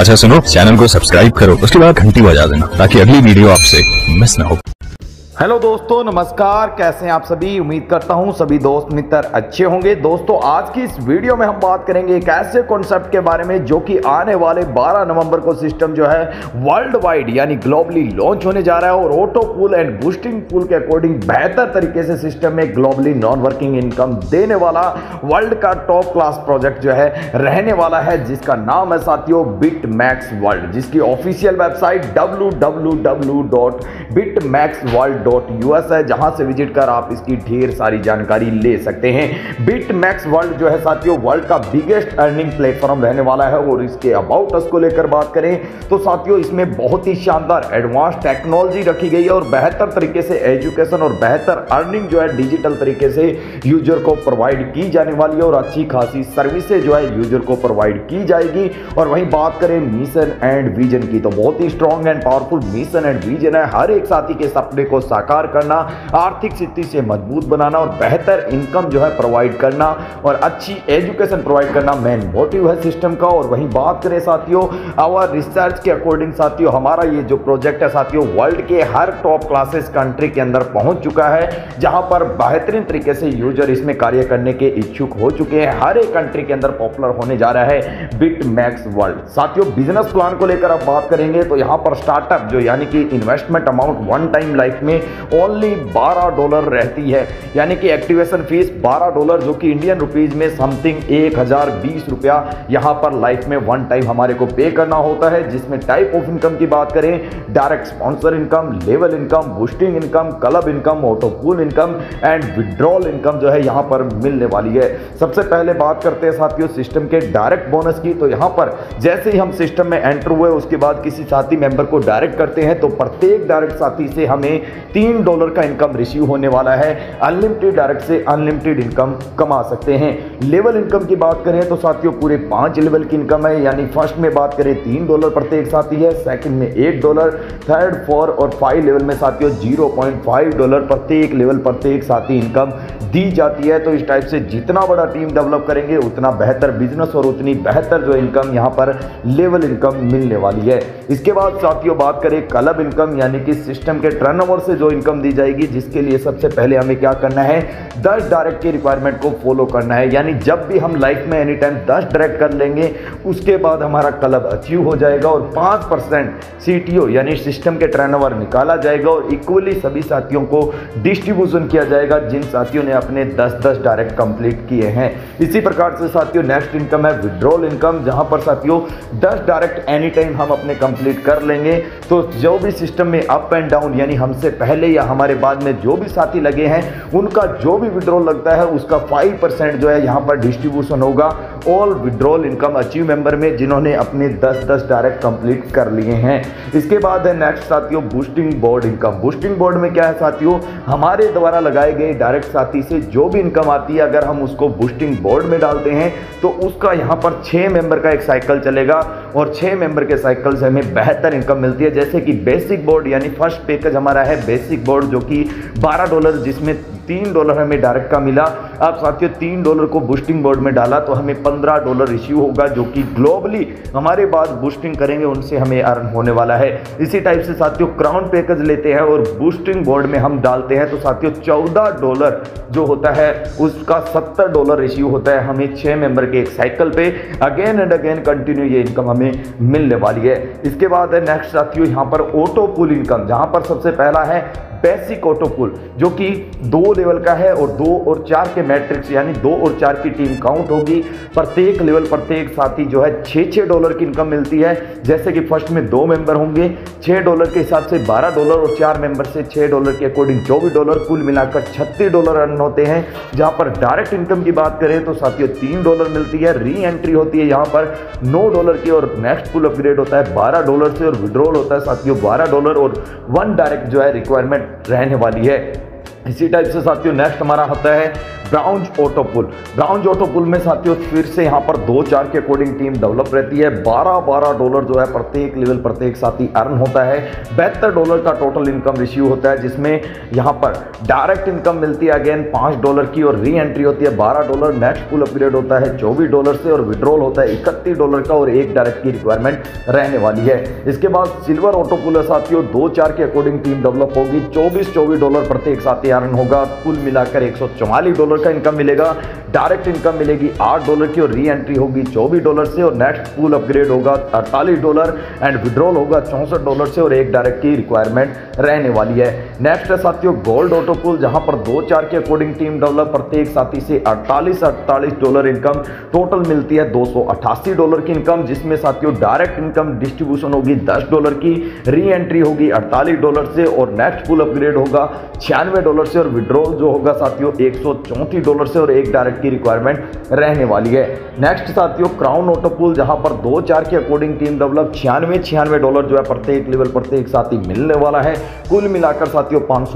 अच्छा सुनो चैनल को सब्सक्राइब करो, उसके बाद घंटी बजा देना, ताकि अगली वीडियो आपसे मिस ना हो। हेलो दोस्तों, नमस्कार। कैसे हैं आप सभी? उम्मीद करता हूँ सभी दोस्त मित्र अच्छे होंगे। दोस्तों, आज की इस वीडियो में हम बात करेंगे एक ऐसे कॉन्सेप्ट के बारे में जो कि आने वाले 12 नवंबर को सिस्टम जो है वर्ल्ड वाइड यानी ग्लोबली लॉन्च होने जा रहा है और auto pool and boosting pool के अकॉर्डिंग बेहतर तरीके से सिस्टम में ग्लोबली नॉन वर्किंग इनकम देने वाला वर्ल्ड का टॉप क्लास प्रोजेक्ट जो है रहने वाला है, जिसका नाम है साथियों बिट मैक्स वर्ल्ड जिसकी official website W W dot bit max world dot US है जहाँ से विज़िट कर आप इसकी ढेर सारी जानकारी ले सकते हैं। बिट मैक्स वर्ल्ड जो है साथियों वर्ल्ड का बिगेस्ट अर्निंग प्लेटफॉर्म रहने वाला है और इसके अबाउट अस को लेकर बात करें तो साथियों, इसमें बहुत ही शानदार एडवांस टेक्नोलॉजी रखी गई है और बेहतर तरीके से एजुकेशन और बेहतर अर्निंग जो है डिजिटल तरीके से यूज़र को प्रोवाइड की जाने वाली है और अच्छी खासी सर्विसेज़ जो है यूज़र को प्रोवाइड की जाएगी। और वहीं बात करें मिशन एंड विजन की तो बहुत ही strong and powerful mission and vision है। हर एक साथी के सपने को साकार करना, आर्थिक स्थिति से मज़बूत बनाना और बेहतर इनकम जो है प्रोवाइड करना और अच्छी एजुकेशन प्रोवाइड करना मेन मोटिव है सिस्टम का। और वहीं बात करें साथियों आवर रिसर्च के अकॉर्डिंग साथियों, हमारा ये जो प्रोजेक्ट है साथियों वर्ल्ड के हर टॉप क्लासेस कंट्री के अंदर पहुँच चुका है, जहाँ पर बेहतरीन तरीके से यूज़र इसमें कार्य करने के इच्छुक हो चुके हैं। हर एक कंट्री के अंदर पॉपुलर होने जा रहा है बिट मैक्स वर्ल्ड साथियों बिज़नेस प्लान को लेकर आप बात करेंगे तो यहाँ पर स्टार्टअप जो यानी कि investment amount one time life में ओनली 12 डॉलर रहती है। यानी कि एक्टिवेशन फ़ीस 12 डॉलर जो कि इंडियन रुपीज़ में समथिंग एक हज़ार बीस रुपया यहाँ पर लाइफ में वन टाइम हमारे को पे करना होता है। जिसमें टाइप ऑफ़ इनकम की बात करें direct sponsor income level income boosting income club income auto pool income and withdrawal income जो है यहाँ पर मिलने वाली है। सबसे पहले बात करते हैं साथियों सिस्टम के डायरेक्ट बोनस की। तो यहाँ पर जैसे ही हम सिस्टम में एंटर हुए, उसके बाद किसी साथी मेंबर को डायरेक्ट करते हैं तो प्रत्येक डायरेक्ट साथी से हमें तीन डॉलर का इनकम रिसीव होने वाला है। अनलिमिटेड डायरेक्ट से अनलिमिटेड इनकम कमा सकते हैं। लेवल इनकम की बात करें तो साथियों, पूरे पाँच लेवल की इनकम है। यानी फ़र्स्ट में बात करें, तीन डॉलर प्रत्येक साथी है। सेकंड में एक डॉलर। थर्ड फोर और फाइव लेवल में साथियों ज़ीरो पॉइंट फाइव डॉलर प्रत्येक लेवल प्रत्येक साथी इनकम दी जाती है। तो इस टाइप से जितना बड़ा टीम डेवलप करेंगे, उतना बेहतर बिज़नेस और उतनी बेहतर जो इनकम यहाँ पर लेवल इनकम मिलने वाली है। इसके बाद साथियों, बात करें क्लब इनकम यानी कि सिस्टम के टर्नओवर से जो इनकम दी जाएगी, जिसके लिए सबसे पहले हमें क्या करना है? दस डायरेक्ट की रिक्वायरमेंट को फॉलो करना है। यानी जब भी हम लाइफ में एनी टाइम दस डायरेक्ट कर लेंगे, उसके बाद हमारा क्लब अचीव हो जाएगा और पाँच परसेंट सी यानी सिस्टम के टर्नओवर निकाला जाएगा और इक्वली सभी साथियों को डिस्ट्रीब्यूशन किया जाएगा, जिन साथियों ने अपने दस दस डायरेक्ट कंप्लीट किए हैं। इसी प्रकार से साथियों नेक्स्ट इनकम है विड्रॉल इनकम जहाँ पर साथियों 10 डायरेक्ट एनी टाइम हम अपने कंप्लीट कर लेंगे। तो जो भी सिस्टम में अप एंड डाउन यानी हमसे पहले या हमारे बाद में जो भी साथी लगे हैं, उनका जो भी विड्रॉल लगता है, उसका फाइव परसेंट जो है यहाँ पर डिस्ट्रीब्यूशन होगा। All withdrawal income achieve member में जिन्होंने अपने 10-10 डायरेक्ट कंप्लीट कर लिए हैं। इसके बाद है नेक्स्ट साथियों boosting board income boosting board में क्या है साथियों? हमारे द्वारा लगाए गए डायरेक्ट साथी से जो भी इनकम आती है, अगर हम उसको बूस्टिंग बोर्ड में डालते हैं तो उसका यहाँ पर छः मेंबर का एक साइकिल चलेगा। और छः मेंबर के साइकिल से हमें बेहतर इनकम मिलती है, जैसे कि बेसिक बोर्ड यानी फ़र्स्ट पैकेज हमारा है बेसिक बोर्ड जो कि 12 डॉलर जिसमें तीन डॉलर हमें डायरेक्ट का मिला। अब साथियों, तीन डॉलर को बूस्टिंग बोर्ड में डाला तो हमें पंद्रह डॉलर इश्यू होगा, जो कि ग्लोबली हमारे बाद बूस्टिंग करेंगे, उनसे हमें अर्न होने वाला है। इसी टाइप से साथियों क्राउन पैकेज लेते हैं और बूस्टिंग बोर्ड में हम डालते हैं। तो साथियों, चौदह डॉलर जो होता है, उसका सत्तर डॉलर इश्यू होता है हमें छः मेंबर के एक साइकिल पे। अगेन एंड अगेन कंटिन्यू ये इनकम हमें मिलने वाली है। इसके बाद है नेक्स्ट साथियों, यहाँ पर ऑटो पुल इनकम जहाँ पर सबसे पहला है बेसिक पुल जो कि दो लेवल का है और दो और चार के मैट्रिक्स यानी दो और चार की टीम काउंट होगी। प्रत्येक लेवल प्रत्येक साथी जो है छः छः डॉलर की इनकम मिलती है। जैसे कि फ़र्स्ट में दो मेंबर होंगे छः डॉलर के हिसाब से बारह डॉलर और चार मेंबर से छः डॉलर के अकॉर्डिंग चौबीस डॉलर कुल मिलाकर छत्तीस डॉलर अर्न होते हैं। जहाँ पर डायरेक्ट इनकम की बात करें तो साथियों तीन डॉलर मिलती है री एंट्री होती है यहाँ पर। नौ डॉलर की और नेक्स्ट पुल अपग्रेड होता है, बारह डॉलर से और विड्रॉल होता है साथियों, बारह डॉलर और वन डायरेक्ट जो है रिक्वायरमेंट रहने वाली है। इसी टाइप से साथियों नेक्स्ट हमारा होता है। Bronze auto pull bronze auto pull में साथियों फिर से यहाँ पर दो चार के अकॉर्डिंग टीम डेवलप रहती है। बारह बारह डॉलर जो है प्रत्येक लेवल प्रत्येक साथी अर्न होता है। बेहतर डॉलर का टोटल इनकम रिसीव होता है, जिसमें यहाँ पर डायरेक्ट इनकम मिलती है अगेन पाँच डॉलर की और री एंट्री होती है। बारह डॉलर नेक्स्ट पुल अपग्रेड होता है चौबीस डॉलर से और विड्रॉल होता है इकतीस डॉलर का और एक डायरेक्ट की रिक्वायरमेंट रहने वाली है। इसके बाद सिल्वर ऑटो पुल है साथियों, दो चार के अकॉर्डिंग टीम डेवलप होगी। चौबीस चौबीस डॉलर प्रत्येक साथी अर्न होगा। कुल मिलाकर एक सौ चौवालीस डॉलर का इनकम मिलेगा डायरेक्ट इनकम मिलेगी, आठ डॉलर की और री एंट्री होगी चौबीस डॉलर से और नेक्स्ट पूल अपग्रेड होगा अड़तालीस डॉलर एंड विड्रॉल होगा चौंसठ डॉलर से और एक डायरेक्ट की रिक्वायरमेंट रहने वाली है। नेक्स्ट है साथियों गोल्ड ऑटो पुल जहाँ पर दो चार के अकॉर्डिंग टीम डेवलप प्रत्येक साथी से अड़तालीस अड़तालीस डॉलर इनकम टोटल मिलती है, दो डॉलर की इनकम जिसमें साथियों डायरेक्ट इनकम डिस्ट्रीब्यूशन होगी, दस डॉलर की री एंट्री होगी अड़तालीस डॉलर से और नेक्स्ट पुल अपग्रेड होगा छियानवे डॉलर से और विड्रॉल जो होगा साथियों, एक डॉलर से और एक डायरेक्ट की रिक्वायरमेंट रहने वाली है। नेक्स्ट साथियों क्राउन ऑटो पुल जहाँ पर दो चार के अकॉर्डिंग टीम डेवलप छियानवे छियानवे डॉलर जो है प्रत्येक लेवल प्रत्येक साथी मिलने वाला है। कुल मिलाकर साथियों, पाँच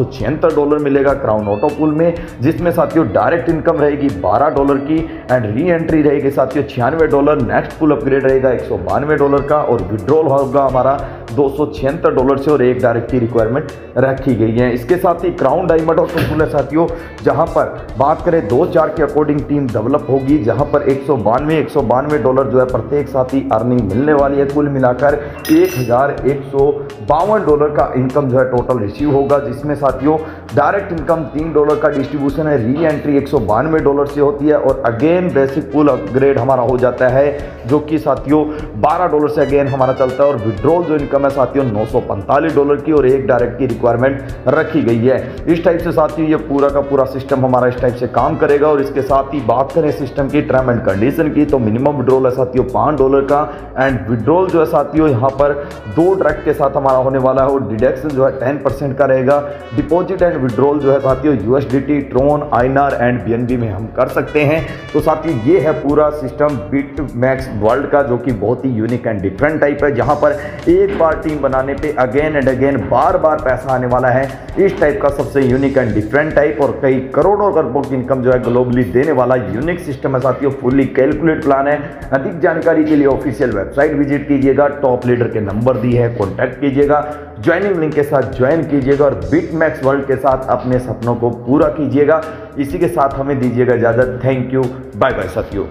डॉलर मिलेगा क्राउन ऑटो पुल में, जिसमें साथियों डायरेक्ट इनकम रहेगी बारह डॉलर की एंड री एंट्री रहेगी साथियों छियानवे डॉलर। नेक्स्ट पुल अपग्रेड रहेगा एक सौ बानवे डॉलर का और विड्रॉल होगा हमारा दो सौ छिहत्तर डॉलर से और एक डायरेक्ट की रिक्वायरमेंट रखी गई है। इसके साथ ही क्राउन डायमंड और है साथियों, जहाँ पर बात करें, दो चार के अकॉर्डिंग टीम डेवलप होगी, जहाँ पर एक सौ बानवे, एक सौ बानवे डॉलर जो है प्रत्येक साथी अर्निंग मिलने वाली है। कुल मिलाकर एक हज़ार एक सौ बावन डॉलर का इनकम जो है टोटल रिसीव होगा, जिसमें साथियों डायरेक्ट इनकम तीन डॉलर का डिस्ट्रीब्यूशन है। री एंट्री एक सौ बानवे डॉलर से होती है और अगेन बेसिक पुल अपग्रेड हमारा हो जाता है, जो कि साथियों, बारह डॉलर से अगेन हमारा चलता है और विड्रॉल जो इनकम है साथियों, नौ सौ पैंतालीस डॉलर की और एक डायरेक्ट की रिक्वायरमेंट रखी गई है। इस टाइप से साथियों, ये पूरा का पूरा सिस्टम हमारा इस टाइप से काम करेगा और इसके साथ ही बात करें सिस्टम की टर्म एंड कंडीशन की तो मिनिमम विड्रोल है साथियों, पाँच डॉलर का। एंड विड्रोल जो है साथियों, यहाँ पर दो ट्रैक के साथ हमारा होने वाला है और डिडक्शन जो है टेन का रहेगा। डिपॉजिट एंड विड्रोल जो है साथियों USDT TRON INR and BNB में हम कर सकते हैं। तो साथियों, ये है पूरा सिस्टम बिट मैक्स वर्ल्ड का, जो कि बहुत ही यूनिक एंड डिफरेंट टाइप है। जहाँ पर एक बार टीम बनाने पे अगेन एंड अगेन बार बार पैसा आने वाला है। इस टाइप का सबसे यूनिक एंड डिफरेंट टाइप और कई करोड़ों अरबों की इनकम जो है ग्लोबली देने वाला यूनिक सिस्टम है साथियों फुल्ली कैलकुलेट प्लान है। अधिक जानकारी के लिए ऑफिशियल वेबसाइट विज़िट कीजिएगा टॉप लीडर के नंबर दी है कॉन्टैक्ट कीजिएगा ज्वाइनिंग लिंक के साथ ज्वाइन कीजिएगा और बिट मैक्स वर्ल्ड के साथ अपने सपनों को पूरा कीजिएगा। इसी के साथ हमें दीजिएगा इजाज़त। थैंक यू बाय बाय साथियों।